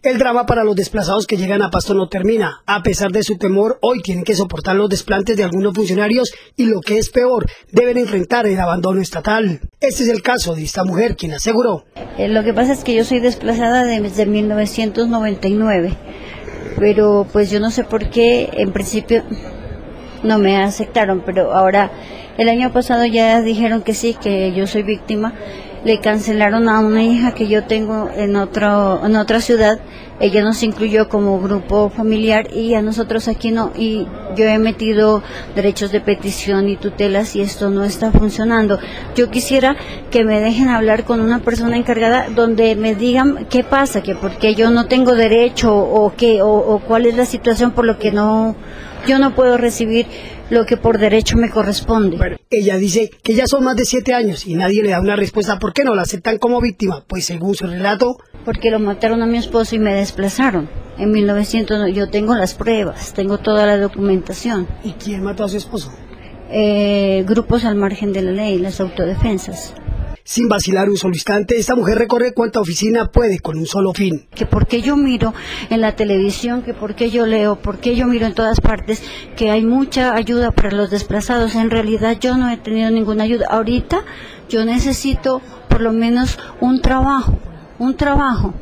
El drama para los desplazados que llegan a Pasto no termina. A pesar de su temor, hoy tienen que soportar los desplantes de algunos funcionarios y lo que es peor, deben enfrentar el abandono estatal. Este es el caso de esta mujer, quien aseguró. Eh, lo que pasa es que yo soy desplazada desde 1999, pero pues yo no sé por qué, en principio no me aceptaron, pero ahora el año pasado ya dijeron que sí, que yo soy víctima le cancelaron a una hija que yo tengo en otro en otra ciudad ella nos incluyó como grupo familiar y a nosotros aquí no. Y yo he metido derechos de petición y tutelas y esto no está funcionando. Yo quisiera que me dejen hablar con una persona encargada donde me digan qué pasa que porque yo no tengo derecho o qué o, cuál es la situación por lo que no yo no puedo recibir lo que por derecho me corresponde. ella dice que ya son más de siete años y nadie le da una respuesta. Por qué no la aceptan como víctima, pues según su relato... Porque lo mataron a mi esposo y me desplazaron. En 1900 yo tengo las pruebas, tengo toda la documentación. ¿Y quién mató a su esposo? Eh, grupos al margen de la ley, las autodefensas. Sin vacilar un solo instante, esta mujer recorre cuanta oficina puede con un solo fin. Que porque yo miro en la televisión, que porque yo leo, porque yo miro en todas partes que hay mucha ayuda para los desplazados. En realidad yo no he tenido ninguna ayuda. Ahorita yo necesito por lo menos un trabajo, un trabajo